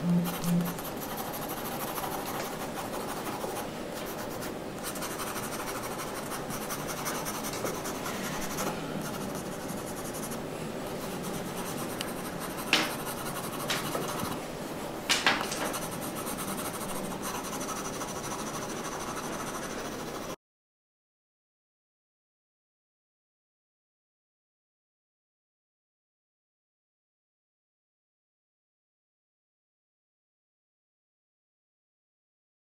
Mm-hmm.